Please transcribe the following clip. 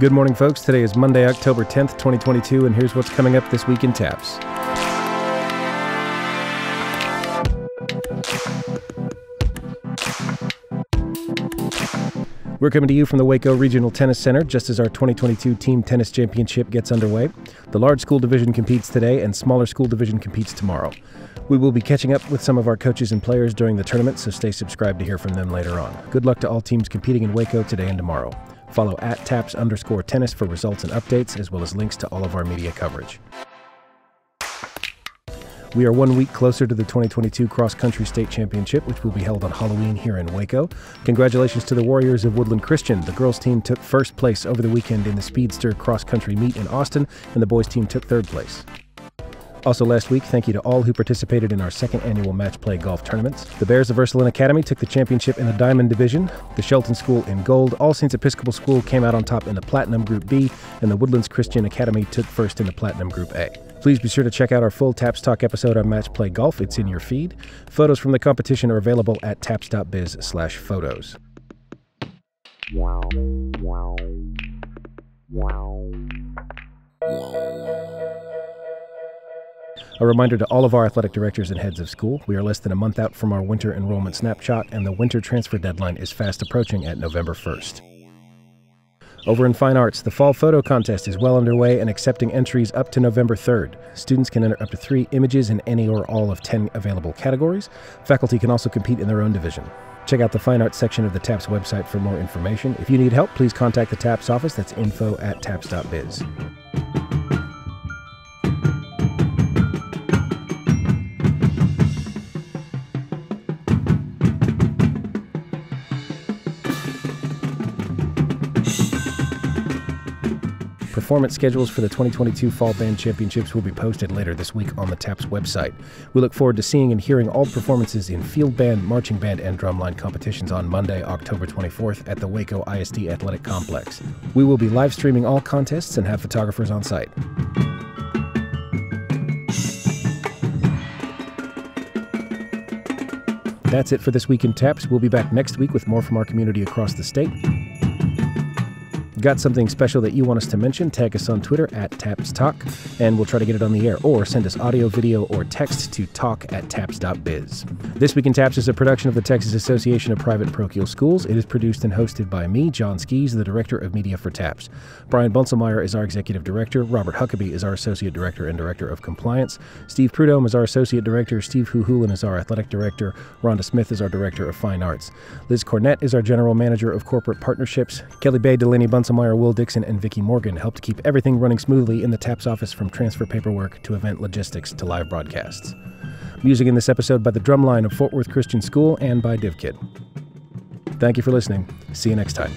Good morning, folks. Today is Monday, October 10th, 2022, and here's what's coming up this week in TAPPS. We're coming to you from the Waco Regional Tennis Center just as our 2022 Team Tennis Championship gets underway. The large school division competes today, and smaller school division competes tomorrow. We will be catching up with some of our coaches and players during the tournament, so stay subscribed to hear from them later on. Good luck to all teams competing in Waco today and tomorrow. Follow at tapps underscore tennis for results and updates, as well as links to all of our media coverage. We are one week closer to the 2022 Cross Country State Championship, which will be held on Halloween here in Waco. Congratulations to the Warriors of Woodland Christian. The girls' team took first place over the weekend in the Speedster Cross Country meet in Austin, and the boys' team took third place. Also, last week, thank you to all who participated in our second annual match play golf tournaments. The Bears of Ursuline Academy took the championship in the Diamond Division, the Shelton School in Gold, All Saints Episcopal School came out on top in the Platinum Group B, and the Woodlands Christian Academy took first in the Platinum Group A. Please be sure to check out our full TAPPS Talk episode on Match Play Golf. It's in your feed. Photos from the competition are available at tapps.biz slash photos. Wow. Wow. A reminder to all of our athletic directors and heads of school we are less than a month out from our winter enrollment snapshot, and the winter transfer deadline is fast approaching at November 1st. Over in Fine Arts, the Fall Photo Contest is well underway and accepting entries up to November 3rd. Students can enter up to three images in any or all of 10 available categories. Faculty can also compete in their own division. Check out the Fine Arts section of the TAPPS website for more information. If you need help, please contact the TAPPS office. That's info at tapps.biz. Performance schedules for the 2022 Fall Band Championships will be posted later this week on the TAPPS website. We look forward to seeing and hearing all performances in field band, marching band, and drumline competitions on Monday, October 24th at the Waco ISD Athletic Complex. We will be live streaming all contests and have photographers on site. That's it for this week in TAPPS. We'll be back next week with more from our community across the state. Got something special that you want us to mention? Tag us on Twitter at TAPPS Talk, and we'll try to get it on the air. Or send us audio, video, or text to talk at tapps.biz. This Week in TAPPS is a production of the Texas Association of Private Parochial Schools. It is produced and hosted by me, John Skies, the Director of Media for TAPPS. Brian Bunselmeyer is our Executive Director. Robert Huckabee is our Associate Director and Director of Compliance. Steve Prudhomme is our Associate Director. Steve Huhulin is our Athletic Director. Rhonda Smith is our Director of Fine Arts. Liz Cornett is our General Manager of Corporate Partnerships. Kelly Bay, Delaney Bunselmeyer, Meyer, Will Dixon, and Vicki Morgan helped keep everything running smoothly in the TAPPS office from transfer paperwork to event logistics to live broadcasts. Music in this episode by the Drumline of Fort Worth Christian School and by DivKid. Thank you for listening. See you next time.